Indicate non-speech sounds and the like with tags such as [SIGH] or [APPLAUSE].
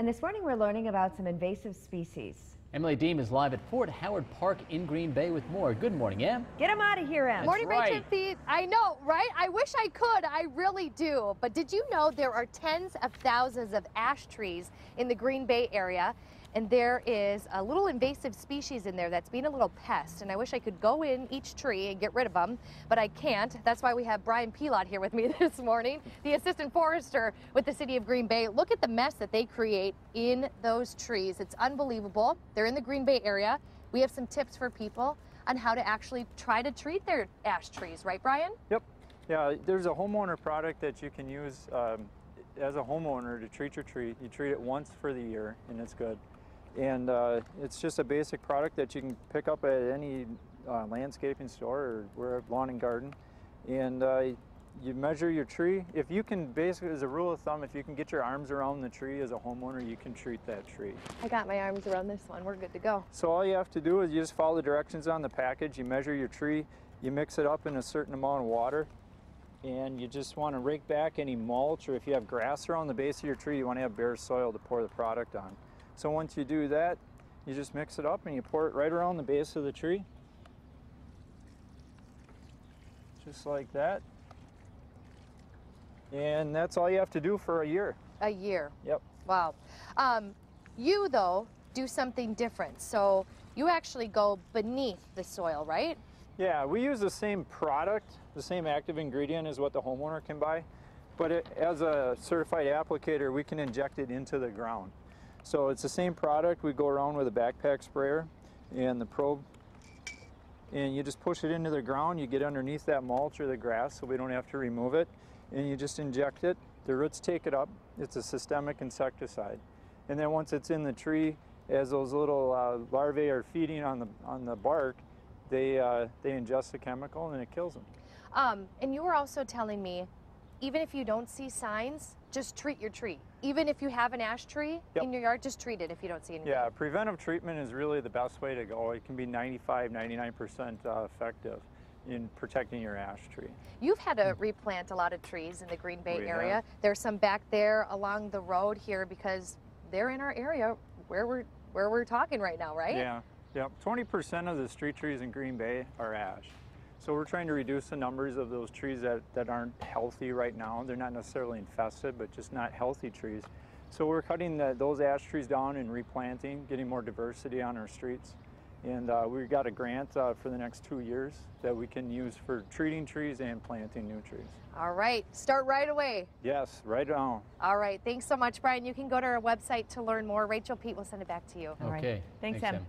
And this morning we're learning about some invasive species. Emily Deem is live at Fort Howard Park in Green Bay with more. Good morning, Em. Get them out of here, Em. Morning, right. Rachel. The, I know, right? I wish I could. I really do. But did you know there are tens of thousands of ash trees in the Green Bay area? And there is a little invasive species in there that's being a little pest. And I wish I could go in each tree and get rid of them, but I can't. That's why we have Brian Pilot here with me [LAUGHS] this morning, the assistant forester with the city of Green Bay. Look at the mess that they create in those trees. It's unbelievable. They're in the Green Bay area. We have some tips for people on how to actually try to treat their ash trees, right, Brian? Yep. Yeah, there's a homeowner product that you can use um, as a homeowner to treat your tree. You treat it once for the year and it's good. And uh, it's just a basic product that you can pick up at any uh, landscaping store or where lawn and garden. And uh, you measure your tree. If you can, basically, as a rule of thumb, if you can get your arms around the tree as a homeowner, you can treat that tree. I got my arms around this one. We're good to go. So all you have to do is you just follow the directions on the package. You measure your tree, you mix it up in a certain amount of water, and you just want to rake back any mulch or if you have grass around the base of your tree, you want to have bare soil to pour the product on. So once you do that, you just mix it up and you pour it right around the base of the tree. Just like that. And that's all you have to do for a year. A year. Yep. Wow. Um, you, though, do something different. So you actually go beneath the soil, right? Yeah, we use the same product, the same active ingredient as what the homeowner can buy, but it, as a certified applicator, we can inject it into the ground. So it's the same product. We go around with a backpack sprayer and the probe, and you just push it into the ground. You get underneath that mulch or the grass so we don't have to remove it, and you just inject it. The roots take it up. It's a systemic insecticide. And then once it's in the tree, as those little uh, larvae are feeding on the, on the bark, they, uh, they ingest the chemical and it kills them. Um, and you were also telling me, even if you don't see signs, just treat your tree. Even if you have an ash tree Yep. in your yard, just treat it if you don't see anything. Yeah, preventive treatment is really the best way to go. It can be 95, 99% uh, effective in protecting your ash tree. You've had to replant a lot of trees in the Green Bay We area. have. There's some back there along the road here because they're in our area where we're where we're talking right now, right? Yeah, yep. 20% of the street trees in Green Bay are ash. So we're trying to reduce the numbers of those trees that, that aren't healthy right now. They're not necessarily infested, but just not healthy trees. So we're cutting the, those ash trees down and replanting, getting more diversity on our streets. And uh, we got a grant uh, for the next two years that we can use for treating trees and planting new trees. All right, start right away. Yes, right on. All right, thanks so much, Brian. You can go to our website to learn more. Rachel Pete will send it back to you. All right. Okay. Thanks, Em. Em.